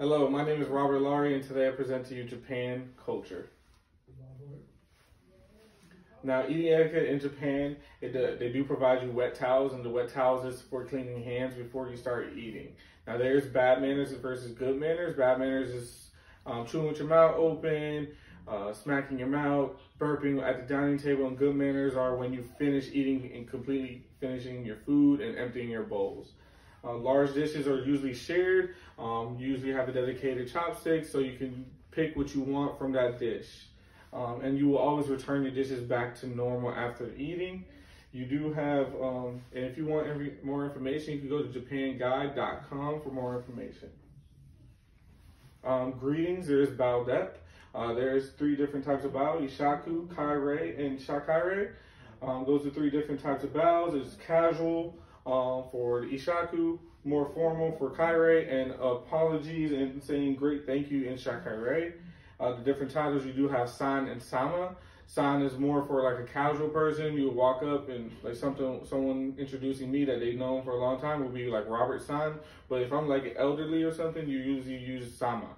Hello, my name is Robert Lawrie, and today I present to you Japan culture. Now, eating etiquette in Japan, it, uh, they do provide you wet towels, and the wet towels is for cleaning hands before you start eating. Now, there's bad manners versus good manners. Bad manners is um, chewing with your mouth open, uh, smacking your mouth, burping at the dining table, and good manners are when you finish eating and completely finishing your food and emptying your bowls. Uh, large dishes are usually shared. Um, you usually have a dedicated chopstick, so you can pick what you want from that dish. Um, and you will always return your dishes back to normal after eating. You do have, um, and if you want every, more information, you can go to japanguide.com for more information. Um, greetings, there's bow dep. Uh, there's three different types of bow, Ishaku, Kairei, and Shakairei. Um, those are three different types of bows. There's casual um, for Ishaku, more formal for Kairei, and apologies and saying great thank you in Shakairei. Uh, the different titles you do have San and Sama. San is more for like a casual person. You walk up and like something, someone introducing me that they've known for a long time would be like Robert San. But if I'm like elderly or something, you usually use Sama.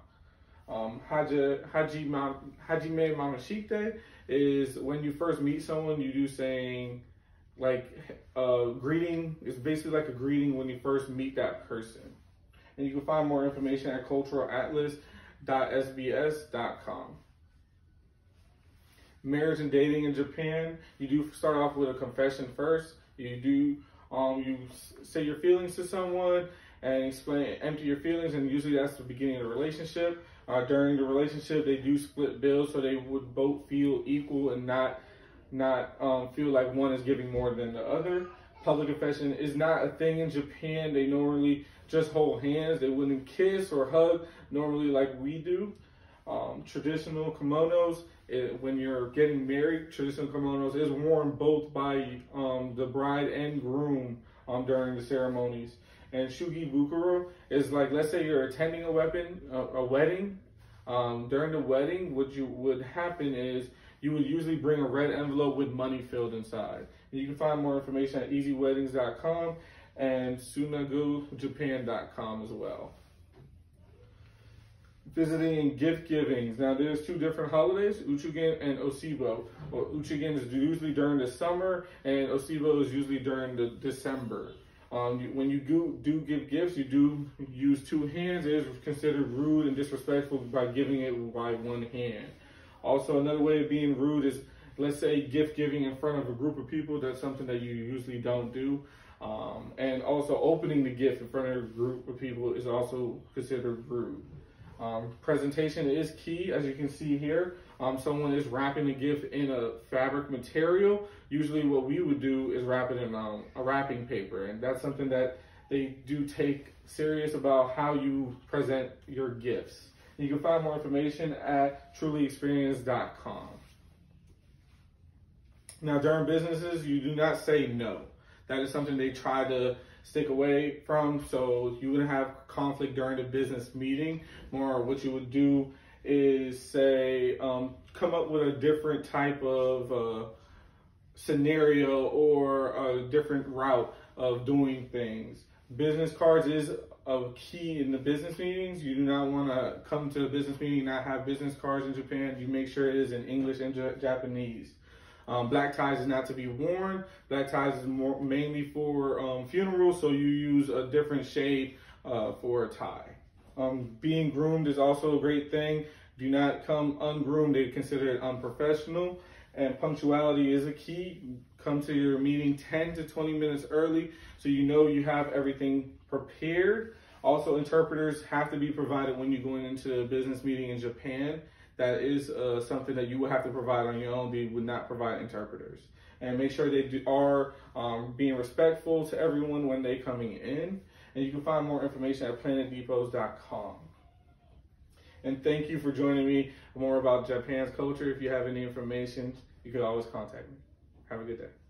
Um, Haji, Hajime Mamashite is when you first meet someone, you do saying like uh, greeting is basically like a greeting when you first meet that person. And you can find more information at culturalatlas.sbs.com. Marriage and dating in Japan, you do start off with a confession first. You do um, you say your feelings to someone and explain, empty your feelings, and usually that's the beginning of the relationship. Uh, during the relationship, they do split bills so they would both feel equal and not not um, feel like one is giving more than the other. Public confession is not a thing in Japan. They normally just hold hands. They wouldn't kiss or hug normally like we do. Um, traditional kimonos, it, when you're getting married, traditional kimonos is worn both by um, the bride and groom um, during the ceremonies. And shugi bukuro is like, let's say you're attending a weapon, a, a wedding. Um, during the wedding, what you would happen is you would usually bring a red envelope with money filled inside. And you can find more information at easyweddings.com and sunagujapan.com as well. Visiting and gift givings. Now there's two different holidays, Uchugen and Osibo. Well, Uchugen is usually during the summer and Osibo is usually during the December. Um, you, when you do, do give gifts, you do use two hands. It is considered rude and disrespectful by giving it by one hand. Also, another way of being rude is, let's say, gift giving in front of a group of people. That's something that you usually don't do. Um, and also, opening the gift in front of a group of people is also considered rude. Um, presentation is key, as you can see here. Um, someone is wrapping a gift in a fabric material. Usually, what we would do is wrap it in um, a wrapping paper, and that's something that they do take serious about how you present your gifts. You can find more information at trulyexperience.com. Now, during businesses, you do not say no. That is something they try to stick away from. So you wouldn't have conflict during the business meeting. More what you would do is say, um, come up with a different type of uh, scenario or a different route of doing things. Business cards is a key in the business meetings. You do not want to come to a business meeting and not have business cards in Japan. You make sure it is in English and Japanese. Um, black ties is not to be worn. Black ties is more mainly for um, funerals, so you use a different shade uh, for a tie. Um, being groomed is also a great thing. Do not come ungroomed. They consider it unprofessional. And punctuality is a key. Come to your meeting 10 to 20 minutes early so you know you have everything prepared. Also, interpreters have to be provided when you're going into a business meeting in Japan that is uh, something that you will have to provide on your own. They would not provide interpreters. And make sure they do, are um, being respectful to everyone when they coming in. And you can find more information at planetdepots.com. And thank you for joining me more about Japan's culture. If you have any information, you can always contact me. Have a good day.